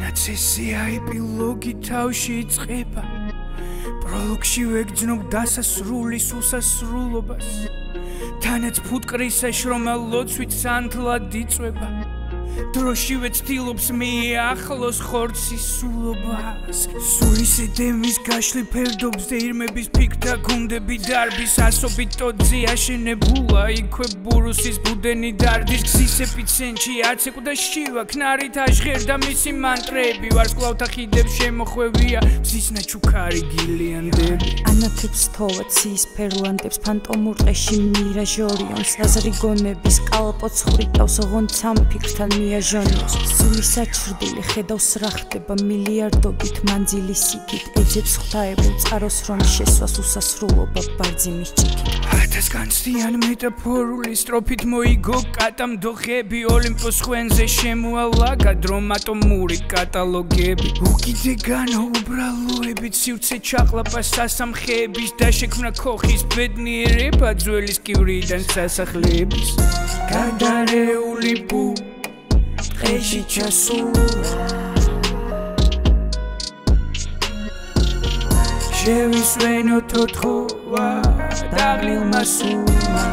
თანაც ესეა ეპილოგი თავში იწება პროლოგში ვეგძნობ დასასრულის უსასრულობას თანაც ფუტკრისა შრომა ლოცვით სანთლად იწება დროშივე ცდილობს მიახლოს ხორცის სულობას. სულის ედემის გაშლი ფერდობს დეირმების ფიქთა გუნდები. დარბის ასობით ტოძი აშენებულა იქვე ბურუსის ბუდენი დარდის გზის ეპიცენტრში აცეკუ და შივა ქნარით აჟღერდა მისი მანტრები ვარსკვლავთა ხიდებს შემოხვევია მზის ნაჩუქარი გილიანდები. ანათებს თოვა ცის ფერლანდებს ფანტომურ ყეში მირაჟორიონს აზრიგონების კალპოც ხრიკავს ოღონდ სამ ფიქრთან მიაჟონოს სული საჩრდილი ხედავს რა ხდება მილიარდობით მანძილის იქით ეძებს ღვთაებულ წყაროს რომ შესვას უსასრულობა ბარძიმის ჭიქით ათას განცდიან მეტაფორული სტროფით მოიგო კატამ დოხები ოლიმპოს ხვენზე შემოალა გადრომატომური კატალოგები. უკიდე განო უბრალოებით სივრცე ჩაყლაპა სასამხეების და შექმნა ქოხის ბედნიერება ძველის კივრიდან სასახლეების. გადარეული პუ დღეში ჩასულა შევისვენო თოთხოვა დაღლილ მასულა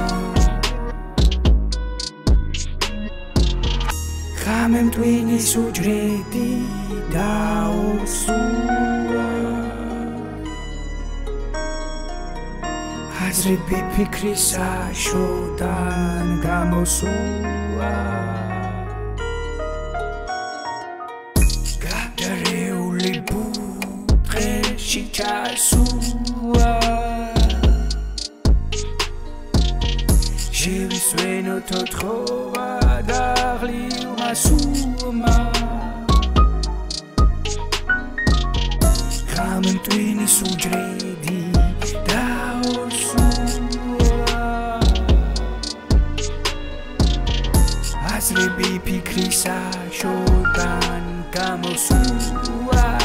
ხამემ ტვინის უჯრედი დაუსულა აზრები ფიქრისა შოდან გამოსულა ჩასულა შევისვენო თოთხოვა დაღლილ მასულმა. ხამენ ტვინის უჯრედი დაოსულა აზრები ფიქრისა შოდან გამოსულა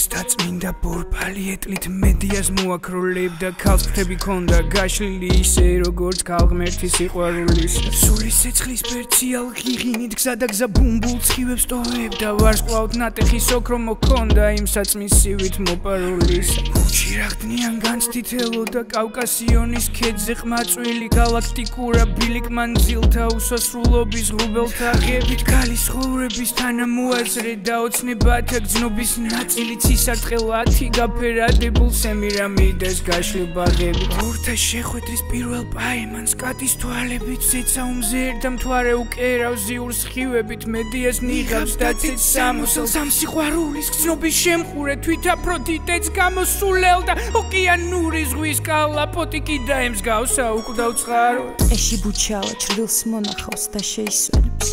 ის დაწმინდა ბორფალი ეტლით მედიას მოაქროლებდა ქალს ფრთები ქონდა გაშლილი ისე როგორც ქალღმერთი სიყვარულის. სული სეცხლის პერციალ ღიღინით გზა და გზა ბუმბულ ცხივებს ტოვებდა. ვარსკვლავთ ნატეხი სოკრო მოქონდა იმ საწმისივით მოპარულის. უჩირაღდნიან განცდითელო და კავკასიონის ქედზე ყმაწვილი galaktikura ბილიკ მანძილთა უსასრულობის ღრუბელთა ღებით ქალის ხოვრების თანამოაზრე და ოცნებათა გზნობის ნაწილიც სისარტყელათი გაფერადებულ სემირამიდეს გაშლი ბაღები ორთა შეხვედრის პირველ პაიმანს კატის თვალებით ცეცა უმზერ და მთვარე უკერავს ზიურს ხივებით მედიას ნიღავს და ცეც სამოსელს. ამ სიყვარულის გზნობის შემხურე თვით აფროდიტეც გამოსულელ და ოკეანური ზღვის კალაპოტი კიდე ემსგავსა უკვდავ წყარო. ეში ბუჩავა ჩრდილს მონახავს და შეისვენებს.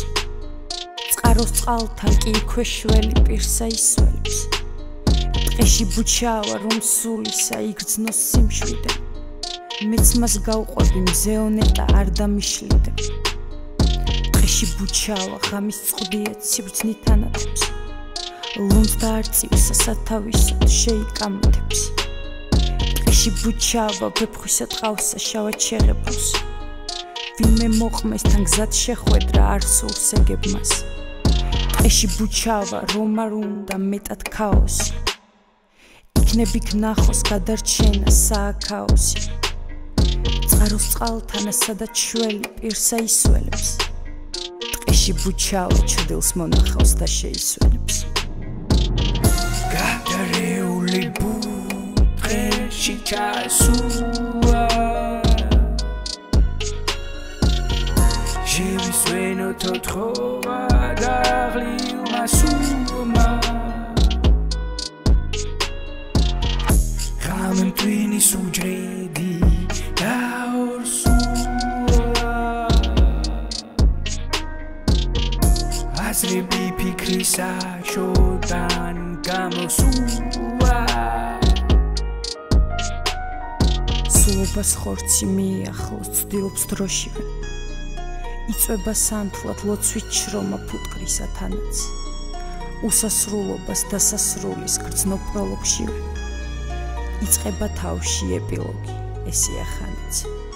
წყაროს წყალთან კი ქვეშველი პირსა ისვენებს ეში ბუჩავა რომ სულისა იგრძნოს სიმშვიდე. მეც მას გავყვები მზეონე და არ დამიშლიდე. ეში ბუჩავა ღამის წყდია ციბრძნით ანათებს ლუნდ და არწივს სათავისად შეიკამთებს ეში ბუჩავა ფეფხვისა ტყავსა შავა ჩერებულს ვინმე მოყმეს თან გზად შეხვედრა არ სულს ეგებმას. ეში ბუჩავა რომ არ უნდა მეტად ქაოსი იქნები გნახოს გადარჩენა სააქაოსი წყაროს წყალთანა სადაც შველი პირსა ისველებს. ტყეში ბუჩაო ჩრდილს მონახავს და შეისვენებს გადარეული ბუ ტყეში ჩასულა შევისვენო თოთხოვა დაღლილ მასულა ამენ ტვინის უჯრედი და ორსულა აზრები ფიქრისა შოდან გამოსულა. სულობას ხორცი მიახლოს ცდილობს დროშივე. იწება სანთლად ლოცვით შრომა ფუტკრისა თანაც უსასრულობას დასასრულის გრძნობ პროლოგშივე იწება თავში ეპილოგი. ესია ხანიც